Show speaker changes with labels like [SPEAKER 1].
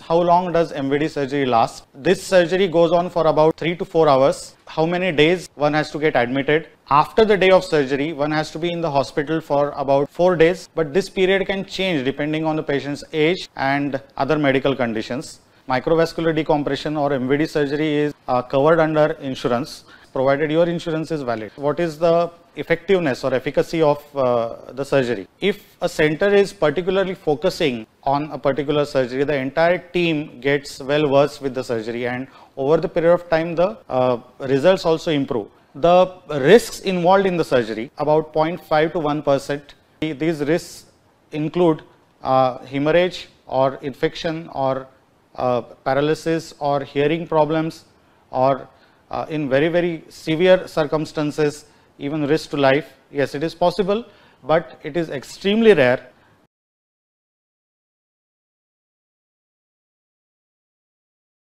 [SPEAKER 1] How long does MVD surgery last? This surgery goes on for about 3 to 4 hours. How many days one has to get admitted? After the day of surgery, one has to be in the hospital for about 4 days, but this period can change depending on the patient's age and other medical conditions. Microvascular decompression or MVD surgery is uh, covered under insurance provided your insurance is valid. What is the effectiveness or efficacy of uh, the surgery? If a center is particularly focusing on a particular surgery, the entire team gets well versed with the surgery and over the period of time the uh, results also improve. The risks involved in the surgery about 0.5 to 1 percent. These risks include uh, hemorrhage or infection or uh, paralysis or hearing problems or uh, in very, very severe circumstances, even risk to life. Yes, it is possible, but it is extremely rare